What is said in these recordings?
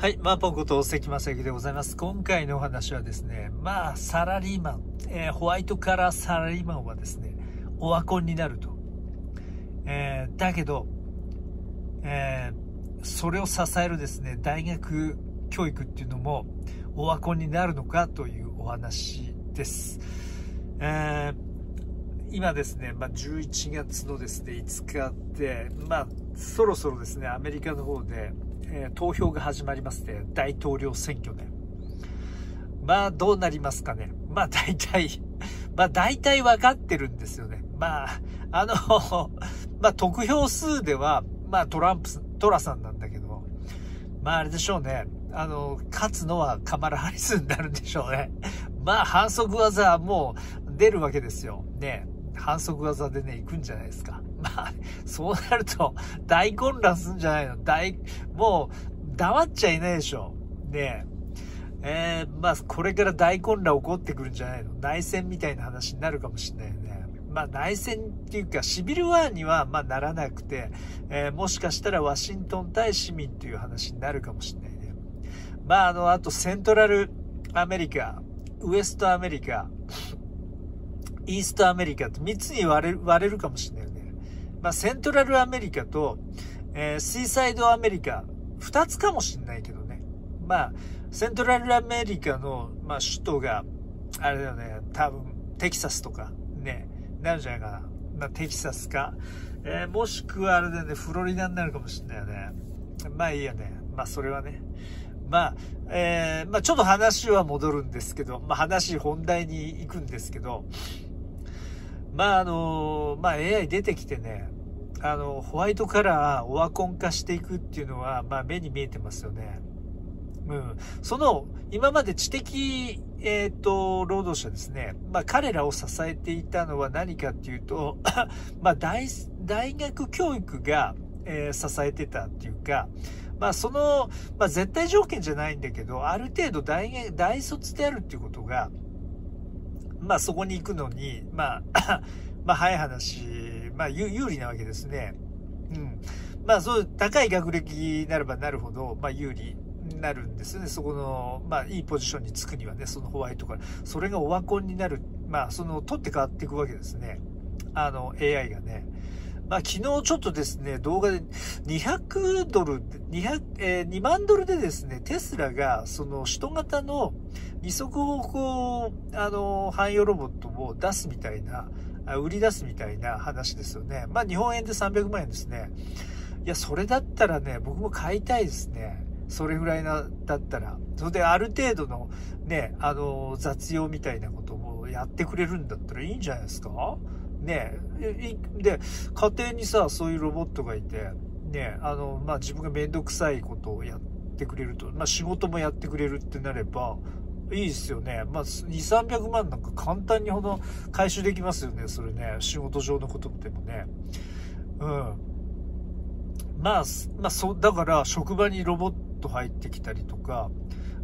はい、マーポンこと関正幸でございます。今回のお話はですね、まあ、サラリーマン、えー、ホワイトカラーサラリーマンはですね、オワコンになると。えー、だけど、えー、それを支えるですね、大学教育っていうのも、オワコンになるのかというお話です。え、今ですね、まあ、11月のですね、5日で、まあ、そろそろですね、アメリカの方で、えー、投票が始まりますね。大統領選挙ね。まあ、どうなりますかね。まあ、大体、まあ、大体分かってるんですよね。まあ、あの、まあ、得票数では、まあ、トランプ、トラさんなんだけど、まあ、あれでしょうね。あの、勝つのはカマラ・ハリスになるんでしょうね。まあ、反則技はもう出るわけですよ。ね。反則技でね、行くんじゃないですか。まあ、そうなると、大混乱すんじゃないの？大、もう、黙っちゃいないでしょ？ねえ。えー、まあ、これから大混乱起こってくるんじゃないの？内戦みたいな話になるかもしれないよね。まあ、内戦っていうか、シビルワーには、まあ、ならなくて、えー、もしかしたらワシントン対市民という話になるかもしれないね。まあ、あの、あと、セントラルアメリカ、ウエストアメリカ、イーストアメリカって3つに割れるかもしれないよね。まあ、セントラルアメリカと、えー、シーサイドアメリカ、2つかもしれないけどね。まあ、セントラルアメリカの、まあ、首都が、あれだよね、多分、テキサスとか、ね、なるんじゃないかな。まあ、テキサスか、えー、もしくはあれだよね、フロリダになるかもしれないよね。まあいいやね。まあそれはね。まあ、えー、まあちょっと話は戻るんですけど、まあ話本題に行くんですけど、まああの、まあ AI 出てきてね、あの、ホワイトカラー、オワコン化していくっていうのは、まあ目に見えてますよね。うん。その、今まで知的、えっ、ー、と、労働者ですね。まあ彼らを支えていたのは何かっていうと、まあ大、大学教育が、えー、支えてたっていうか、まあその、まあ絶対条件じゃないんだけど、ある程度大、大卒であるっていうことが、まあそこに行くのに、まあ まあ早い話、まあ有利なわけですね。うん。まあそういう、高い学歴なればなるほど、まあ有利になるんですよね。そこの、まあいいポジションにつくにはね、そのホワイトから。それがオワコンになる。まあその、取って変わっていくわけですね。あの、AI がね。まあ、昨日ちょっとですね、動画で200ドル、200、えー、2万ドルでですね、テスラが、その、首都型の二足歩行、あの、汎用ロボットを出すみたいな、売り出すみたいな話ですよね。まあ、日本円で300万円ですね。いや、それだったらね、僕も買いたいですね。それぐらいな、だったら。それで、ある程度の、ね、あの、雑用みたいなこともやってくれるんだったらいいんじゃないですか？ねで、家庭にさ、そういうロボットがいて、ねあの、まあ、自分がめんどくさいことをやってくれると、まあ、仕事もやってくれるってなれば、いいですよね。まあ、2、300万なんか簡単にほど回収できますよね。それね。仕事上のことでもね。うん。まあ、まあ、そ、だから職場にロボット入ってきたりとか、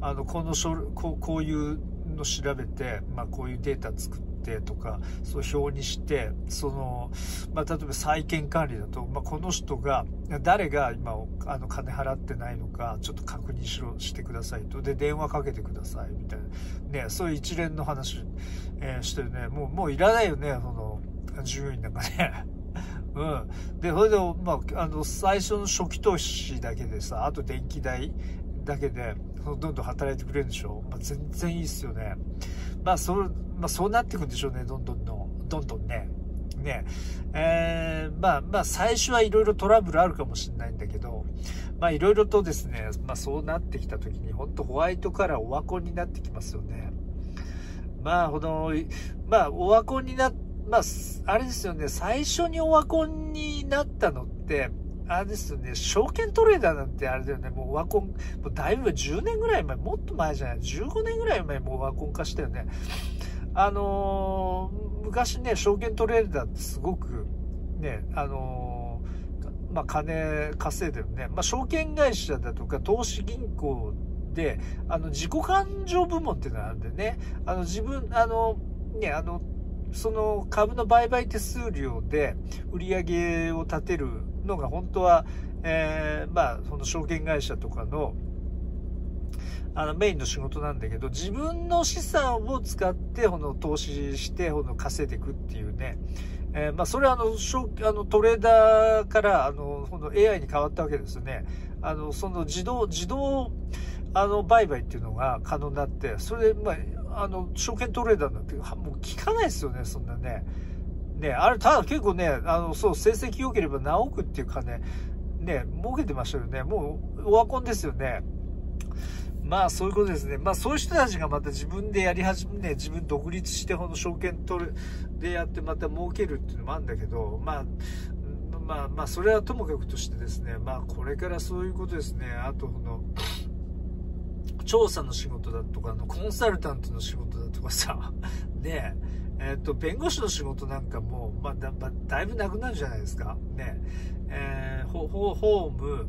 あの、この書、こうこういうの調べて、まあ、こういうデータ作って、ってとか、そう表にして、その、まあ、例えば債権管理だと、まあ、この人が、誰が今、あの、金払ってないのか、ちょっと確認しろ、してくださいと。で、電話かけてください、みたいな。ね、そういう一連の話、えー、してるね。もう、もういらないよね、その、従業員なんかね。うん。で、それで、まあ、あの、最初の初期投資だけでさ、あと電気代だけで、どんどん働いてくれるんでしょまあ、全然いいっすよね。まあ、そう、まあ、そうなっていくんでしょうね、どんどんどん、どんどんね。ね。えー、まあ、まあ、最初はいろいろトラブルあるかもしれないんだけど、まあ、いろいろとですね、まあ、そうなってきた時に、本当ホワイトカラー、オワコンになってきますよね。まあ、この、まあ、オワコンにな、まあ、あれですよね、最初にオワコンになったのって、あれですよね、証券トレーダーなんてあれだよね、もうワコン、もうだいぶ10年ぐらい前、もっと前じゃない、15年ぐらい前もうワコン化したよね。あのー、昔ね、証券トレーダーってすごく、ね、あのー、まあ、金稼いでるね。まあ、証券会社だとか投資銀行で、あの、自己勘定部門っていうのがあるんでね、あの、自分、あの、ね、あの、その株の売買手数料で売り上げを立てるのが本当は、えー、まあ、その証券会社とかの、あのメインの仕事なんだけど、自分の資産を使って、この投資して、この稼いでいくっていうね、えー、まあ、それはあの、あのトレーダーから、あの、この AI に変わったわけですよね。あの、その自動、自動、あの、売買っていうのが可能になって、それで、まあ、あの、証券トレーダーなんて、もう聞かないですよね、そんなね。ね、あれ、ただ結構ね、あの、そう、成績良ければ何億っていうかね、ね、儲けてましたよね。もう、オワコンですよね。まあそういうことですね。まあそういう人たちがまた自分でやり始め、ね、自分独立してこの証券取る、でやってまた儲けるっていうのもあるんだけど、まあ、まあまあそれはともかくとしてですね、まあこれからそういうことですね。あとこの、調査の仕事だとか、のコンサルタントの仕事だとかさ、ねえ、えっ、と、弁護士の仕事なんかも、まあだ、だいぶなくなるじゃないですか。ねえー、ホーム、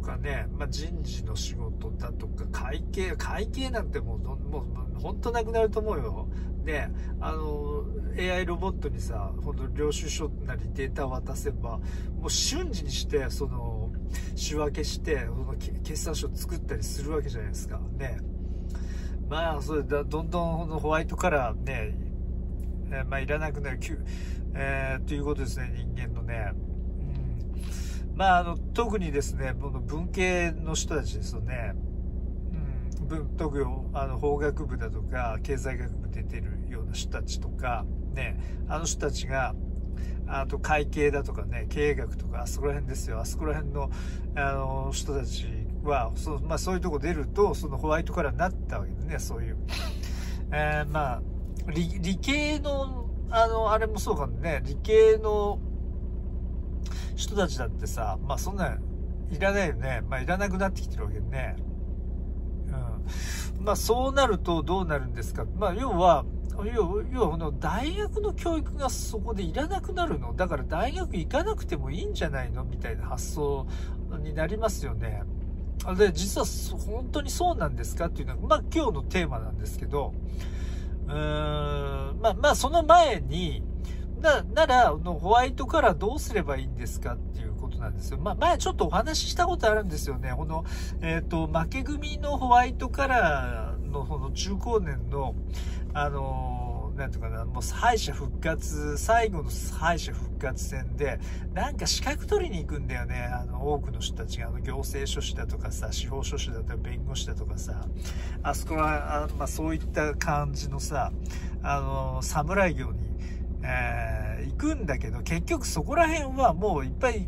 とかね、まあ、人事の仕事だとか、会計、会計なんてもう、もう、ほんとなくなると思うよ。で、あの、AI ロボットにさ、ほんと領収書なりデータを渡せば、もう瞬時にして、その、仕分けして、その決算書作ったりするわけじゃないですか。ね。まあ、それだ、どんどんホワイトカラーね、えー、まあ、いらなくなる、えー、ということですね、人間のね。まあ、あの、特にですね、文系の人たちですよね。うん、特にあの法学部だとか、経済学部出てるような人たちとか、ね、あの人たちが、あと会計だとかね、経営学とか、あそこら辺ですよ。あそこら辺の、あの、人たちは、そまあそういうとこ出ると、そのホワイトカラーになったわけでね、そういう。えー、まあ理、理系の、あの、あれもそうかもね、理系の人たちだってさ、まあそんなんいらないよね。まあいらなくなってきてるわけね。うん。まあそうなるとどうなるんですか。まあ要は、要要はの大学の教育がそこでいらなくなるのだから大学行かなくてもいいんじゃないの？みたいな発想になりますよね。で、実は本当にそうなんですか？っていうのは、まあ今日のテーマなんですけど、うーん、ままあその前に、な、なら、のホワイトカラーどうすればいいんですかっていうことなんですよ。まあ、前ちょっとお話ししたことあるんですよね。この、えっ、ー、と、負け組のホワイトカラーの、その中高年の、あのなんていうかな、もう敗者復活、最後の敗者復活戦で、なんか資格取りに行くんだよね。あの、多くの人たちが、あの、行政書士だとかさ、司法書士だとか、弁護士だとかさ、あそこは、あまあ、そういった感じのさ、あの、侍業にえー、行くんだけど、結局そこら辺はもういっぱい、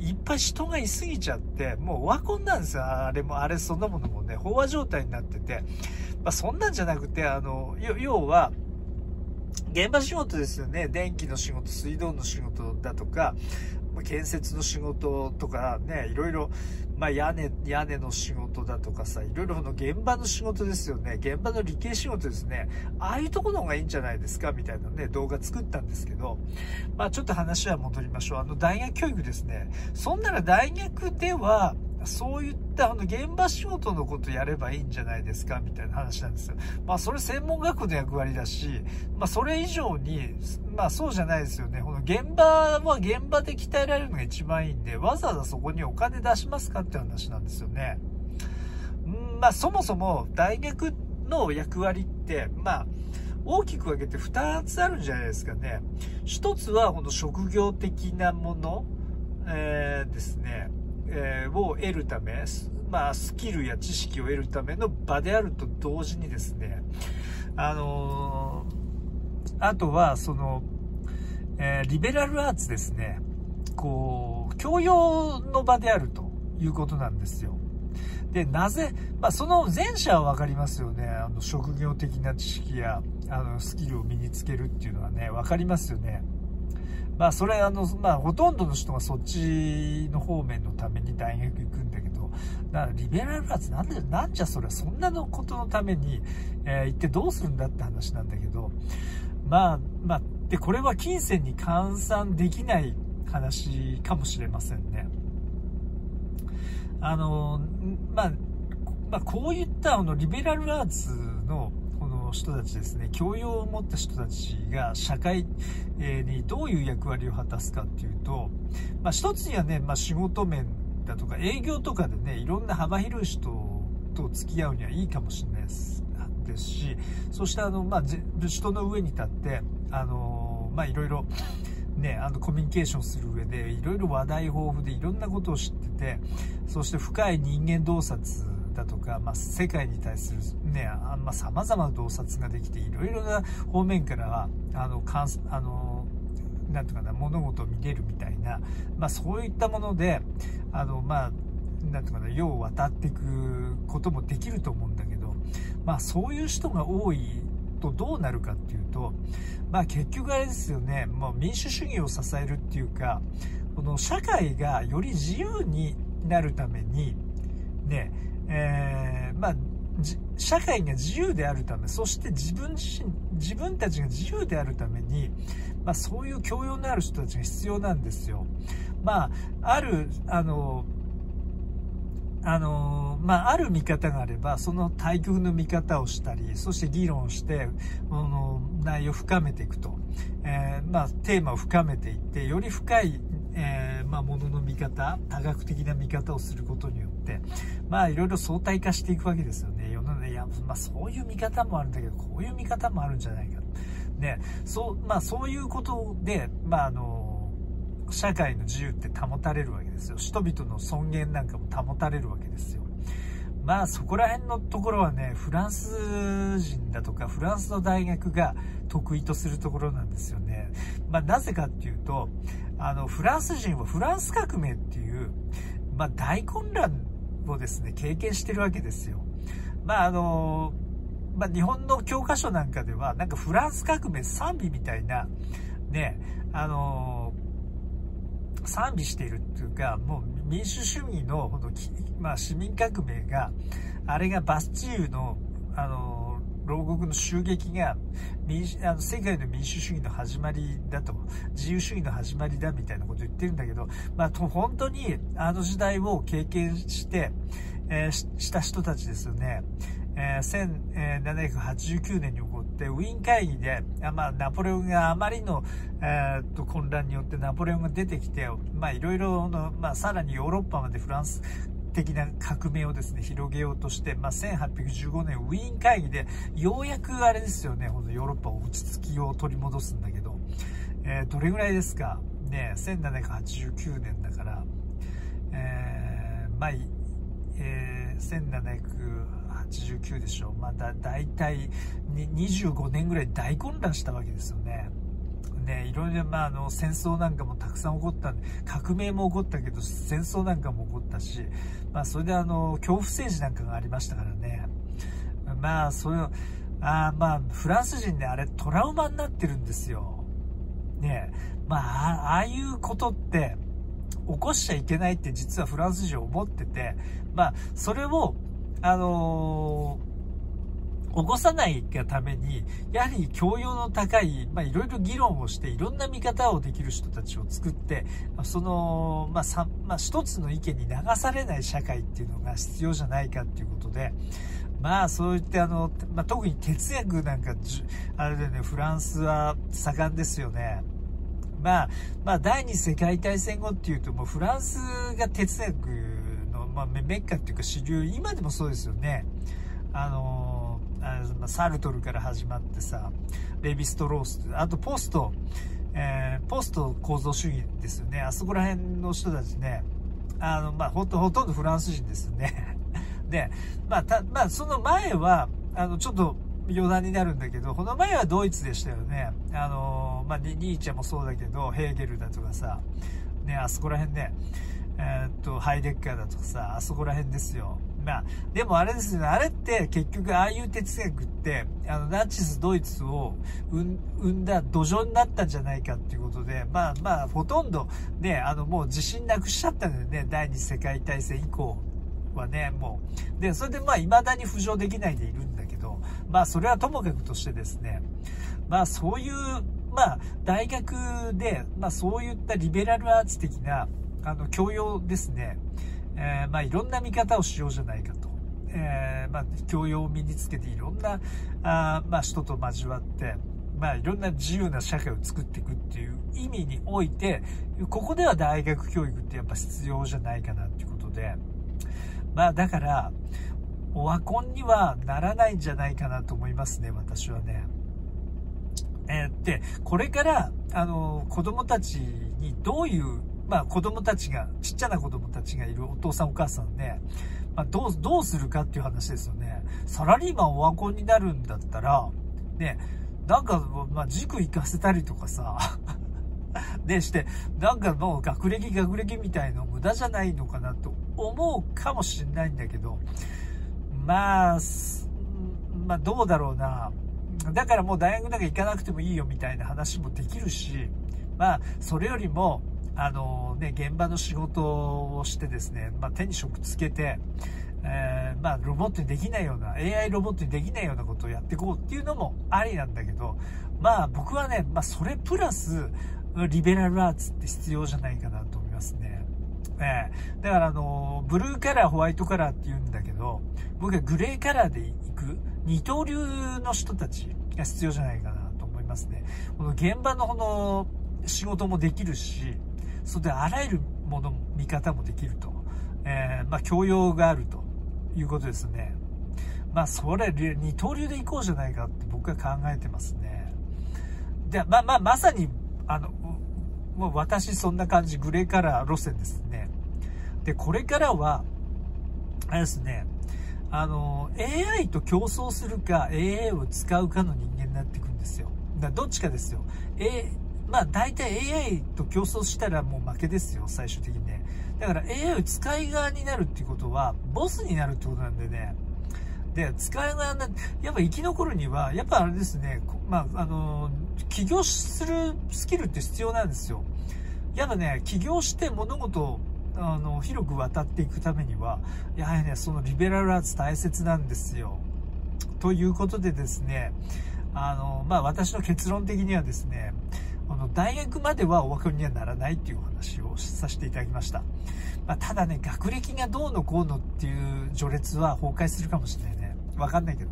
いっぱい人がいすぎちゃって、もうオワコンなんですよ。あれも、あれそんなものもね、飽和状態になってて。まあ、そんなんじゃなくて、あの、要は、現場仕事ですよね。電気の仕事、水道の仕事だとか、建設の仕事とかね、いろいろ、まあ屋根、屋根の仕事だとかさ、いろいろの現場の仕事ですよね。現場の理系仕事ですね。ああいうとこの方がいいんじゃないですか？みたいなね、動画作ったんですけど、まあちょっと話は戻りましょう。あの大学教育ですね。そんなら大学では、そういったあの現場仕事のことやればいいんじゃないですかみたいな話なんですよ。まあそれ専門学校の役割だし、まあそれ以上に、まあそうじゃないですよね。この現場は現場で鍛えられるのが一番いいんで、わざわざそこにお金出しますかって話なんですよね。んまあそもそも大学の役割って、まあ大きく分けて2つあるんじゃないですかね。1つはこの職業的なもの、えー、ですね。えー、を得るため、まあ、スキルや知識を得るための場であると同時にですね、あのー、あとは、その、えー、リベラルアーツですね、こう、教養の場であるということなんですよ。で、なぜ、まあ、その前者はわかりますよね。あの、職業的な知識や、あの、スキルを身につけるっていうのはね、わかりますよね。まあそれあの、まあほとんどの人がそっちの方面のために大学行くんだけど、だからリベラルアーツなんで、なんじゃそれそんなのことのために、えー、行ってどうするんだって話なんだけど、まあ、まあ、で、これは金銭に換算できない話かもしれませんね。あの、まあ、まあ、こういったあのリベラルアーツ人たちですね、教養を持った人たちが社会にどういう役割を果たすかっていうと、まあ、一つにはね、まあ、仕事面だとか営業とかでね、いろんな幅広い人と付き合うにはいいかもしれないですですしそしてあの、まあ、人の上に立ってあのまあいろいろね、あのコミュニケーションする上でいろいろ話題豊富でいろんなことを知っててそして深い人間洞察だとか、まあ、世界に対するねまあ、様々な洞察ができていろいろな方面からあのかんあのなんていうかな物事を見れるみたいな、まあ、そういったものであのまあなんていうかな世を渡っていくこともできると思うんだけど、まあ、そういう人が多いとどうなるかっていうと、まあ、結局あれですよねもう民主主義を支えるっていうかこの社会がより自由になるためにねえー、まあ社会が自由であるためそして自分自身自分たちが自由であるために、まあ、そういう教養のある人たちが必要なんですよ。まあ、あるあのあのまあ、ある見方があればその対局の見方をしたりそして議論してあの内容を深めていくと、えー、まあ、テーマを深めていってより深い、えー、まあ、ものの見方多角的な見方をすることによってまあいろいろ相対化していくわけですよね。世の中いや、まあ、そういう見方もあるんだけどこういう見方もあるんじゃないか、ねそうまあ、そういうことで、まあ、あの社会の自由って保たれるわけですよ。人々の尊厳なんかも保たれるわけですよ。まあそこら辺のところはねフランス人だとかフランスの大学が得意とするところなんですよね、まあ、なぜかっていうとあのフランス人はフランス革命っていう、まあ、大混乱をですね経験してるわけですよ。まああのまあ、日本の教科書なんかではなんかフランス革命賛美みたいなねあの賛美しているっていうか、もう民主主義の、ほど、まあ、市民革命が、あれがバスチーユの、あの、牢獄の襲撃が民あの世界の民主主義の始まりだと自由主義の始まりだみたいなこと言ってるんだけど、まあ、本当にあの時代を経験して、えー、した人たちですよね。えー、1789年に起こってウィーン会議で、まあ、ナポレオンがあまりの、えー、と混乱によってナポレオンが出てきて、いろいろ、さらにヨーロッパまでフランス的な革命をですね広げようとして、まあ、1815年ウィーン会議でようやくあれですよねほんとヨーロッパを落ち着きを取り戻すんだけど、えー、どれぐらいですか？ね1789年だから、えー、まあ、えー、1789でしょ。まあ、だ、大体25年ぐらい大混乱したわけですよね。ね、いろいろ、まあ、あの、戦争なんかもたくさん起こったんで、革命も起こったけど、戦争なんかも起こったし、まあ、それであの、恐怖政治なんかがありましたからね。まあ、それをあまあ、フランス人ね、あれトラウマになってるんですよ。ねまあ、ああいうことって、起こしちゃいけないって実はフランス人思ってて、まあ、それをあのー、起こさないがために、やはり教養の高い、まあ、いろいろ議論をして、いろんな見方をできる人たちを作って、その、まあ、さ、まあ、一つの意見に流されない社会っていうのが必要じゃないかっていうことで、まあ、そういってあの、まあ、特に哲学なんか、あれでね、フランスは盛んですよね。まあ、まあ、第二次世界大戦後っていうと、もうフランスが哲学のまあ、メッカっていうか主流、今でもそうですよね。あの、サルトルから始まってさ、レヴィストロース、あとポスト、えー、ポスト構造主義ですよね。あそこら辺の人たちね、あの、まあ、ほとほとんどフランス人ですよね。で、まあ、た、まあ、その前は、あの、ちょっと余談になるんだけど、この前はドイツでしたよね。あの、まあ、ニーチェもそうだけど、ヘーゲルだとかさ、ね、あそこら辺ね、えー、っと、ハイデッカーだとかさ、あそこら辺ですよ。まあ、でもあれですね、あれって結局ああいう哲学って、あの、ナチスドイツを生んだ土壌になったんじゃないかっていうことで、まあまあ、ほとんどね、あの、もう自信なくしちゃったんだよね、第二次世界大戦以降はね、もう。で、それでまあ、未だに浮上できないでいるんだけど、まあ、それはともかくとしてですね、まあ、そういう、まあ、大学で、まあ、そういったリベラルアーツ的な、あの、教養ですね。えー、まあ、いろんな見方をしようじゃないかと。えー、まあ、教養を身につけていろんな、あまあ、人と交わって、まあ、いろんな自由な社会を作っていくっていう意味において、ここでは大学教育ってやっぱ必要じゃないかなっていうことで、まあ、だから、オワコンにはならないんじゃないかなと思いますね、私はね。えー、で、これから、あの、子供たちにどういう、まあ子供たちが、ちっちゃな子供たちがいるお父さんお母さんね、まあ、どう、どうするかっていう話ですよね。サラリーマンオワコンになるんだったら、ね、なんか、まあ、塾行かせたりとかさ、でして、なんかもう学歴学歴みたいの無駄じゃないのかなと思うかもしれないんだけど、まあ、まあどうだろうな。だからもう大学なんか行かなくてもいいよみたいな話もできるし、まあそれよりも、あのね、現場の仕事をしてですね、まあ手に職つけて、えー、まあ、ロボットにできないような、AI ロボットにできないようなことをやっていこうっていうのもありなんだけど、まあ僕はね、まあそれプラス、リベラルアーツって必要じゃないかなと思いますね。えー、だからあの、ブルーカラー、ホワイトカラーって言うんだけど、僕はグレーカラーで行く二刀流の人たちが必要じゃないかなと思いますね。この現場のこの仕事もできるし、それであらゆるもの、見方もできると。えー、まあ教養があるということですね。まあそれ、二刀流で行こうじゃないかって僕は考えてますね。で、まあまあまさにあの、もう私そんな感じ、グレーカラー路線ですね。で、これからは、あれですね、あの、AI と競争するか、AI を使うかの人間になっていくんですよ。だどっちかですよ。えまあ大体 AI と競争したらもう負けですよ、最終的にね。だから AI を使い側になるっていうことは、ボスになるってことなんでね。で、使い側な、やっぱ生き残るには、やっぱあれですね、まあ、あの、起業するスキルって必要なんですよ。やっぱね、起業して物事をあの広く渡っていくためには、やはりね、そのリベラルアーツ大切なんですよ。ということでですね、あの、まあ、私の結論的にはですね、の、大学まではお分かりにはならないっていうお話をさせていただきました。まあ、ただね、学歴がどうのこうのっていう序列は崩壊するかもしれないね。わかんないけど。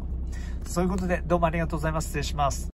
そういうことで、どうもありがとうございます。失礼します。